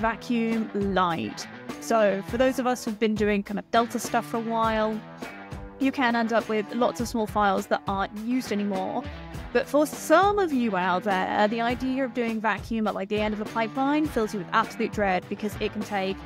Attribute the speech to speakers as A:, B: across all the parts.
A: Vacuum Lite. So, for those of us who've been doing kind of Delta stuff for a while, you can end up with lots of small files that aren't used anymore. But for some of you out there, the idea of doing vacuum at like the end of a pipeline fills you with absolute dread because it can take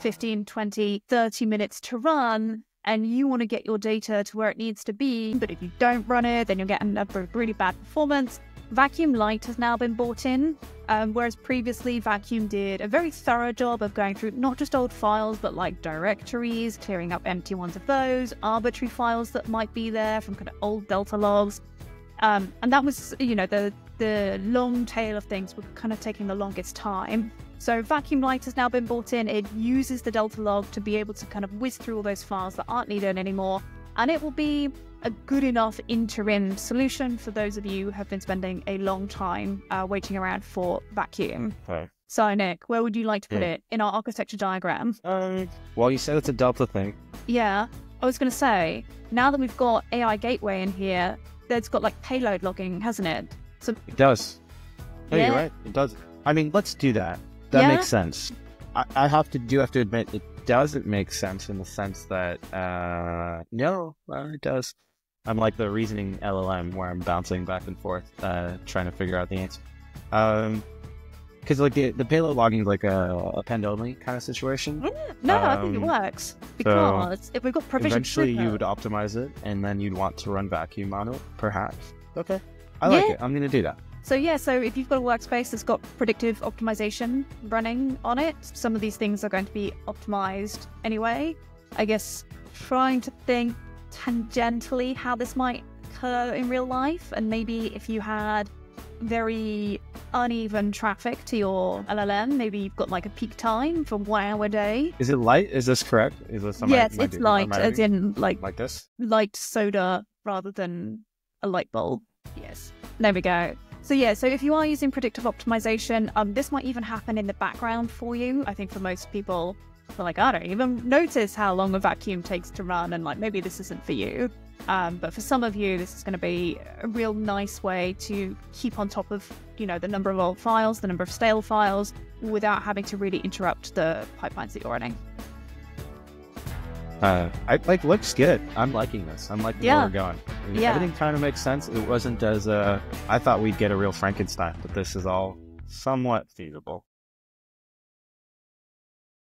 A: 15, 20, 30 minutes to run and you want to get your data to where it needs to be. But if you don't run it, then you'll get a really bad performance. Vacuum Lite has now been bought in, um, whereas previously Vacuum did a very thorough job of going through not just old files, but like directories, clearing up empty ones of those, arbitrary files that might be there from kind of old Delta logs. Um, and that was, you know, the the long tail of things were kind of taking the longest time. So Vacuum Lite has now been bought in. It uses the Delta log to be able to kind of whiz through all those files that aren't needed anymore, and it will be a good enough interim solution for those of you who have been spending a long time uh, waiting around for vacuum.
B: Okay.
A: So, Nick, where would you like to put
B: Yeah.
A: it in our architecture diagram?
B: Um, well, you said it's a Doppler thing.
A: Yeah, I was going to say, now that we've got AI Gateway in here, it's got like payload logging, hasn't it? So,
B: It does. No,
A: Yeah.
B: you're right. It does. I mean, let's do that. That
A: Yeah?
B: makes sense. I, I have to do have to admit it doesn't make sense in the sense that uh no, well, it does. I'm like the reasoning LLM where I'm bouncing back and forth, uh, trying to figure out the answer. Um, because like the, the payload logging is like a append only kind of situation.
A: no, I think it
B: Um,
A: works. Because if we've got provision
B: Eventually,
A: throughput-
B: you would optimize it, and then you'd want to run vacuum on it, perhaps. Okay, I like
A: Yeah.
B: it. I'm gonna do that.
A: So yeah, so if you've got a workspace that's got predictive optimization running on it, some of these things are going to be optimized anyway. I guess trying to think tangentially how this might occur in real life, and maybe if you had very uneven traffic to your LLM, maybe you've got like a peak time for one hour a day.
B: Is it light? Is this correct? Is this I-
A: yes,
B: I
A: it's light,
B: I
A: as in like
B: like this?
A: light soda rather than a light bulb. Yes. There we go. So yeah, so if you are using predictive optimization, um, this might even happen in the background for you. I think for most people, they're like, I don't even notice how long a vacuum takes to run, and like maybe this isn't for you. Um, but for some of you, this is going to be a real nice way to keep on top of, you know, the number of old files, the number of stale files, without having to really interrupt the pipelines that you're running.
B: Uh, I like looks good. I'm liking this. I'm liking
A: Yeah.
B: where we're going. I mean,
A: Yeah.
B: Everything kind of makes sense. It wasn't as uh, I thought we'd get a real Frankenstein, but this is all somewhat feasible.